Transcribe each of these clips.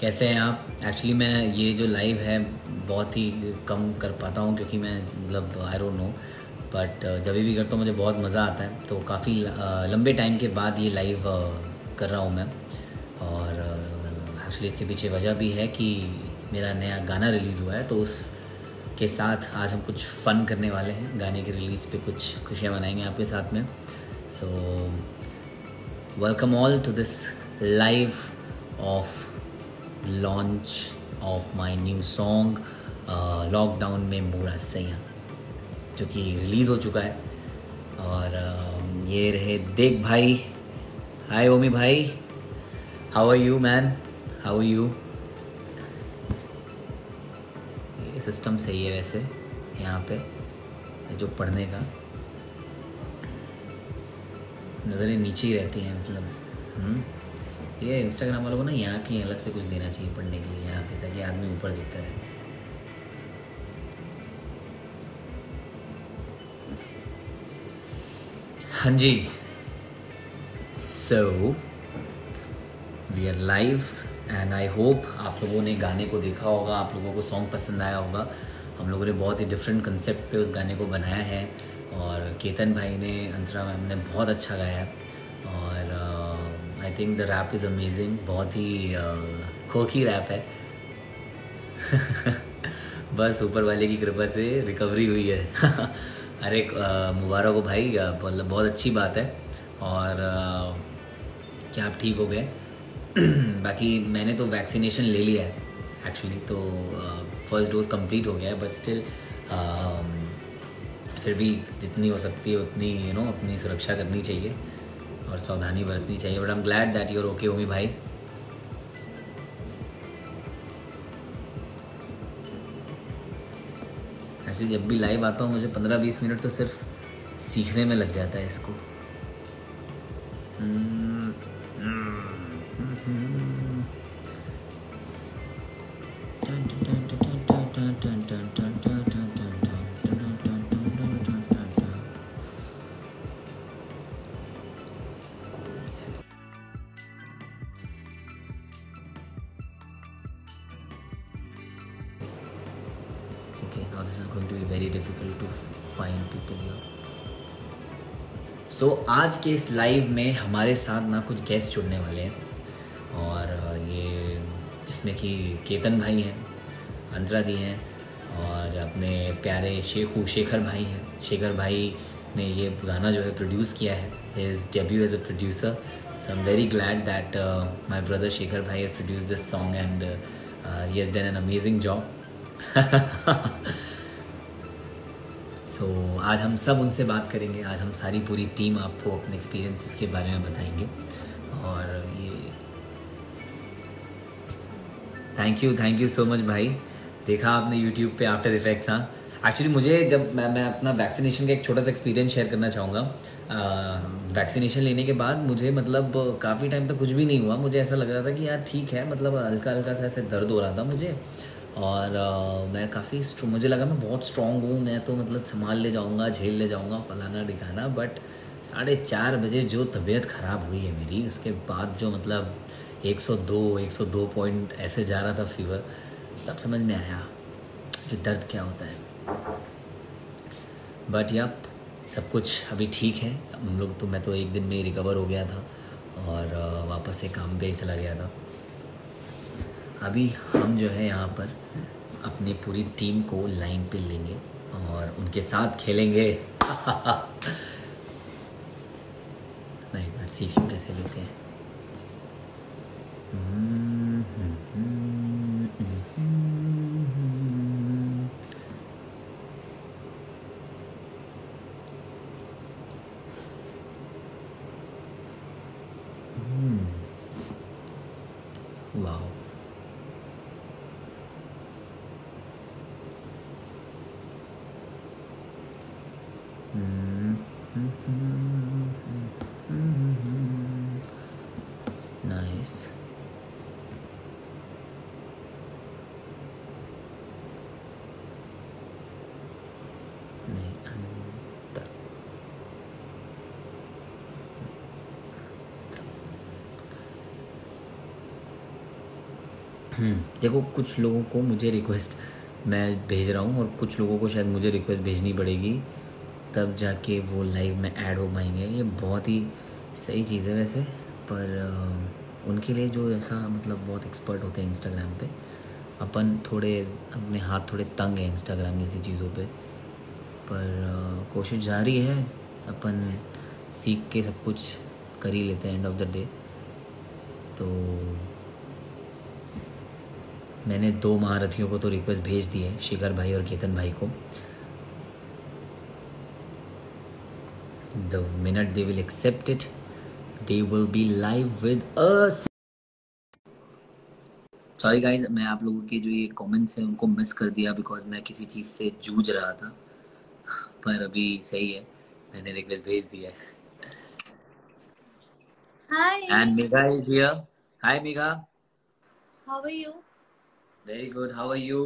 कैसे हैं आप? एक्चुअली मैं ये जो लाइव है, बहुत ही कम कर पाता हूँ क्योंकि मैं मतलब आई डोंट नो बट जब भी करता हूँ, मुझे बहुत मज़ा आता है। तो काफ़ी लंबे टाइम के बाद ये लाइव कर रहा हूँ मैं। और एक्चुअली इसके पीछे वजह भी है कि मेरा नया गाना रिलीज़ हुआ है। तो उस के साथ आज हम कुछ फ़न करने वाले हैं। गाने के रिलीज़ पे कुछ खुशियाँ मनाएँगे आपके साथ में। So welcome all to this live of launch of my new song lockdown में मोरा सैया जो कि रिलीज़ हो चुका है। और uh, ये रहे देख भाई। हाय ओमी भाई। How are you man how are you system सही है वैसे यहाँ पे जो पढ़ने का। नज़रें नीचे ही रहती हैं मतलब हुँ? ये इंस्टाग्राम वालों को ना यहाँ की अलग से कुछ देना चाहिए पढ़ने के लिए, यहाँ पे, ताकि आदमी ऊपर दिखता रहे। हाँ जी। So we are live and I hope आप लोगों ने गाने को देखा होगा, आप लोगों को सॉन्ग पसंद आया होगा। हम लोगों ने बहुत ही डिफरेंट कंसेप्ट पे उस गाने को बनाया है, और केतन भाई ने, अंतरा मैम ने बहुत अच्छा गाया और I think the rap is amazing बहुत ही खोखी रैप है। बस ऊपर वाले की कृपा से रिकवरी हुई है। अरे मुबारक हो भाई। मतलब बहुत अच्छी बात है। और क्या आप ठीक हो गए? बाकी मैंने तो वैक्सीनेशन ले लिया है एक्चुअली तो फ़र्स्ट डोज कंप्लीट हो गया है बट स्टिल फिर भी जितनी हो सकती है उतनी यू you नो know, अपनी सुरक्षा करनी चाहिए। और सावधानी बरतनी चाहिए but I am glad that you're okay Omi भाई एक्चुअली जब भी लाइव आता हूँ, मुझे पंद्रह बीस मिनट तो सिर्फ़ सीखने में लग जाता है इसको। Okay now this is going to be very difficult to find people here. So so, आज के इस लाइव में हमारे साथ ना कुछ गेस्ट जुड़ने वाले हैं और ये जिसमें कि केतन भाई हैं अंतरा दी हैं और अपने प्यारे शेखू शेखर भाई हैं। शेखर भाई ने ये गाना जो है प्रोड्यूस किया है। His debut as a producer so I am very glad that my brother Shekhar भाई has produce this song and he has done an amazing job so so, आज हम सब उनसे बात करेंगे। आज हम सारी पूरी टीम आपको अपने एक्सपीरियंसेस के बारे में बताएँगे। और ये thank you thank you so much भाई। देखा आपने यूट्यूब पे आफ्टर इफेक्ट्स हाँ। एक्चुअली मुझे जब मैं मैं अपना वैक्सीनेशन का एक छोटा सा एक्सपीरियंस शेयर करना चाहूँगा। वैक्सीनेशन लेने के बाद मुझे मतलब काफ़ी टाइम तक तो कुछ भी नहीं हुआ। मुझे ऐसा लग रहा था कि यार ठीक है मतलब हल्का हल्का सा ऐसे दर्द हो रहा था मुझे। और uh, मैं काफ़ी मुझे लगा मैं बहुत स्ट्रांग हूँ मैं तो मतलब संभाल ले जाऊँगा झेल ले जाऊँगा फलाना दिखाना बट साढ़े चार बजे जो तबीयत ख़राब हुई है मेरी उसके बाद जो मतलब 102 102 पॉइंट ऐसे जा रहा था फीवर तब समझ में आया कि दर्द क्या होता है। बट या सब कुछ अभी ठीक है। हम लोग तो मैं तो एक दिन में रिकवर हो गया था और वापस से काम पे चला गया था। अभी हम जो है यहाँ पर अपनी पूरी टीम को लाइन पे लेंगे और उनके साथ खेलेंगे। मैं एक बार सीख लूँ कैसे लेते हैं वाह हम्म, देखो, कुछ लोगों को मुझे रिक्वेस्ट मैं भेज रहा हूँ और कुछ लोगों को शायद मुझे रिक्वेस्ट भेजनी पड़ेगी। तब जाके वो लाइव में ऐड हो पाएँगे। ये बहुत ही सही चीज़ है वैसे। पर उनके लिए जो ऐसा मतलब बहुत एक्सपर्ट होते हैं इंस्टाग्राम पे, अपन थोड़े अपने हाथ थोड़े तंग हैं इंस्टाग्राम जैसी चीज़ों पे। पर कोशिश जारी है। अपन सीख के सब कुछ कर ही लेते हैं एंड ऑफ़ द डे तो मैंने दो महारथियों को तो रिक्वेस्ट भेज दी है शिखर भाई और केतन भाई को। The minute they will accept it they will be live with us sorry guys मैं आप लोगों के जो ये कमेंट्स हैं उनको मिस कर दिया बिकॉज़ मैं किसी चीज़ से जूझ रहा था। पर अभी सही है मैंने रिक्वेस्ट भेज दिया है। Hi, and Megha is here hi Megha how are you? Very good how are you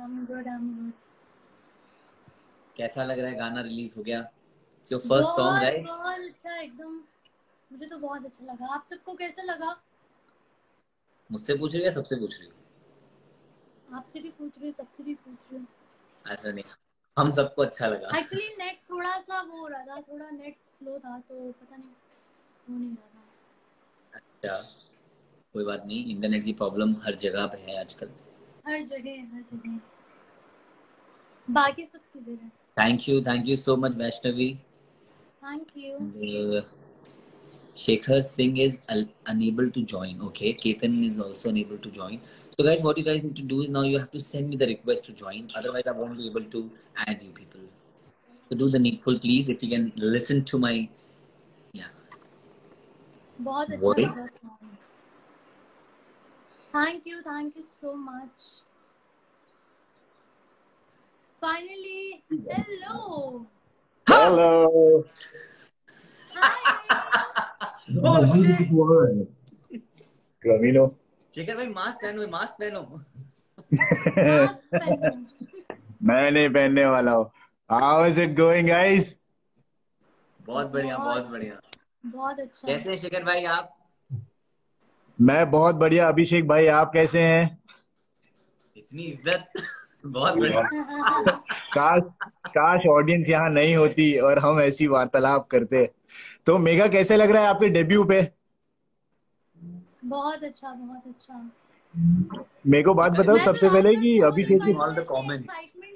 I'm good, I'm good. कैसा लग रहा है गाना रिलीज़ हो गया? It's your first song right बहुत अच्छा एकदम। मुझे तो बहुत अच्छा लगा। आप सबको कैसा लगा? मुझसे पूछ रही हो सबसे पूछ रही हो? आपसे भी पूछ रही हूँ सबसे भी पूछ रही हूँ। ऐसा नहीं हम सबको अच्छा लगा। एक्चुअली नेट थोड़ा सा वो हो रहा था थोड़ा नेट स्लो था तो पता नहीं हो नहीं रहा था। अच्छा। कोई बात नहीं इंटरनेट की प्रॉब्लम हर जगह पे है आजकल। हर जगह हर जगह। बाकी सब किधर है? Thank you thank you so much Vaishnavi. Thank you Shekhar Singh is unable to join okay Ketan is also unable to join so guys what you guys need to do is now you have to send me the request to join otherwise I won't be able to add you people so do the needful please if you can listen to my या बहुत अच्छा Thank you, thank you so much. Finally, hello. Hello. Hi. Oh shit! Ramino. Shekhar भाई mask पहनो mask पहनो। मैं नहीं पहनने वाला हूँ How is it going, guys? बहुत बढ़िया बहुत- बढ़िया बहुत अच्छा कैसे हैं शेखर भाई आप मैं बहुत बढ़िया। अभिषेक भाई आप कैसे हैं? इतनी इज़्ज़त। बहुत बढ़िया। काश काश ऑडियंस यहाँ नहीं होती और हम ऐसी वार्तालाप करते। तो मेगा कैसे लग रहा है आपके डेब्यू पे? बहुत अच्छा बहुत अच्छा। मेरे को बात बताओ तो सबसे पहले कि अभिषेक पाई, की All the इतनी comments.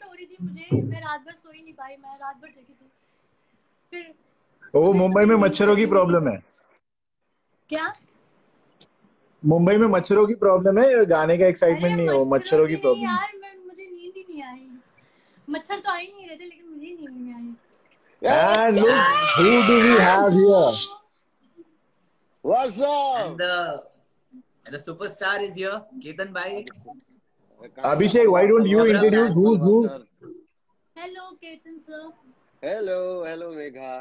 हो रही थी मुझे। मैं रात भर सो ही नहीं पाई मैं रात भर जगी थी। फिर ओ मुंबई में मच्छरों की प्रॉब्लम है। क्या? मुंबई में मच्छरों की प्रॉब्लम है गाने का एक्साइटमेंट नहीं हो मच्छरों की प्रॉब्लम यार मुझे नींद ही नहीं आई मच्छर तो आ ही नहीं रहे थे लेकिन मुझे नींद नहीं आई And look, who do we have here? What's up? and the and the superstar is here Ketan bhai Abhishek, why don't you introduce who's who? Hello Ketan sir Hello, hello Megha.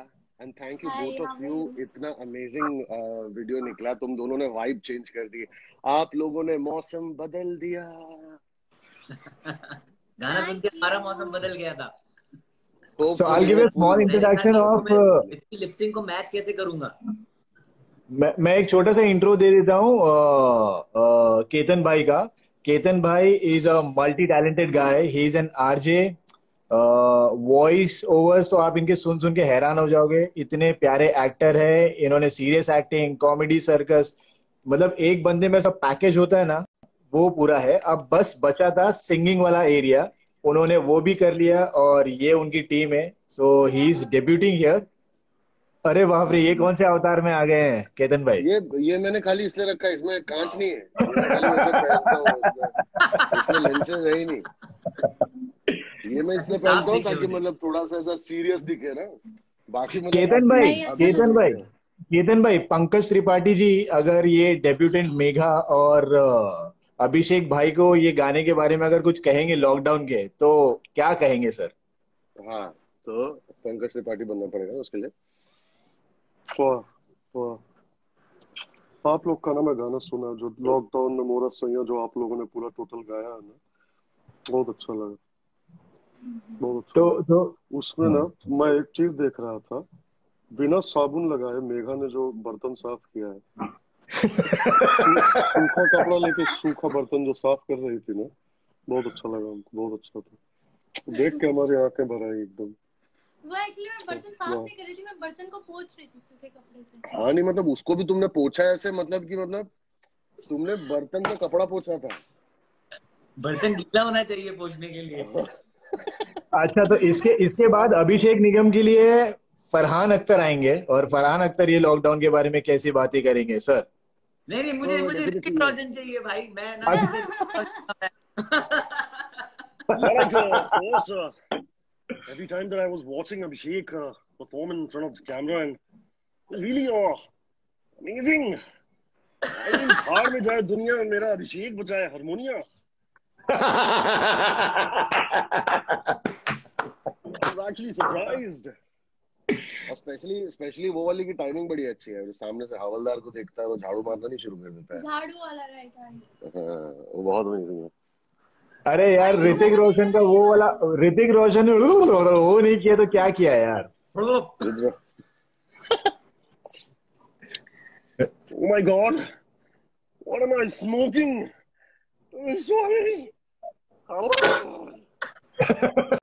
And thank you Hi, both how of are you. you? इतना amazing video निकला तुम दोनों ने vibe change कर दी आप लोगों ने मौसम बदल दिया गाना सुन के हमारा मौसम बदल गया था। So I'll give a small मैं introduction इसको of. मैं Uh, इसकी लिपसिंग को मैच कैसे करूँगा? मैं मैं एक छोटा सा इंट्रो दे देता हूँ अ, अ, केतन भाई का। केतन भाई is a multi talented guy he is an RJ voice overs तो आप इनके सुन सुन के हैरान हो जाओगे। इतने प्यारे एक्टर है, इन्होंने सीरियस एक्टिंग कॉमेडी सर्कस मतलब एक बंदे में सब पैकेज होता है ना, वो पूरा है। अब बस बचा था सिंगिंग वाला एरिया उन्होंने वो भी कर लिया और ये उनकी टीम है। So he is debuting here अरे बाप रे, ये कौन से अवतार में आ गए हैं, केतन भाई? ये ये मैंने खाली इसलिए रखा है, इसमें कांच नहीं है। इसमें लेंसेज है ही नहीं। ये मैं इसलिए पहनता हूँ ताकि मतलब थोड़ा सा ऐसा सीरियस दिखे ना। बाकी मतलब केतन भाई केतन भाई केतन भाई पंकज त्रिपाठी जी अगर ये डेब्यूटेंट मेघा और अभिषेक भाई को ये गाने के बारे में अगर कुछ कहेंगे लॉकडाउन के तो क्या कहेंगे सर? हाँ तो पंकज त्रिपाठी बनना पड़ेगा उसके लिए। वाह वाह आप लोग का ना मैं गाना सुना जो लॉकडाउन में मोरा सैया जो आप लोगों ने पूरा टोटल गाया है ना बहुत अच्छा लगा। बहुत अच्छा तो तो उसमें ना मैं एक चीज़ देख रहा था। बिना साबुन लगाए मेघा ने जो बर्तन साफ़ किया है। सूखा कपड़ा लेके सूखा बर्तन जो साफ़ कर रही थी ना बहुत अच्छा लगा हमको बहुत अच्छा था। देख के हमारी आँखें भर आई एकदम। वो एक्चुअली मैं बर्तन साफ़ नहीं कर रही थी मैं बर्तन को पोंछ रही थी सूखे कपड़े से। हाँ नहीं मतलब उसको भी तुमने पोछा ऐसे मतलब कि मतलब तुमने बर्तन का कपड़ा पोछा था। बर्तन गीला होना चाहिए पोछने के लिए। अच्छा तो इसके इसके बाद अभिषेक निगम के लिए फरहान अख्तर आएँगे और फरहान अख्तर ये लॉकडाउन के बारे में कैसी बातें करेंगे सर नहीं नहीं मुझे Oh, मुझे ऋतिक रोशन चाहिए भाई मैं ना uh, uh, every time that I was watching Abhishek uh, perform in front of the camera, and it was really uh, amazing. I mean, बाहर में जाए दुनिया मेरा अभिषेक बचाए हारमोनिया I was actually surprised. और स्पेशली स्पेशली वो वाली की टाइमिंग बड़ी अच्छी है। सामने से हवलदार को देखता है वो झाड़ू मारना नहीं शुरू कर देता है। झाड़ू वाला राइट हाँ, वो बहुत अमेजिंग है। अरे यार ऋतिक रोशन का वो वाला ऋतिक रोशन ने वो नहीं किया तो क्या किया यार? Oh my god, what am I smoking? Sorry.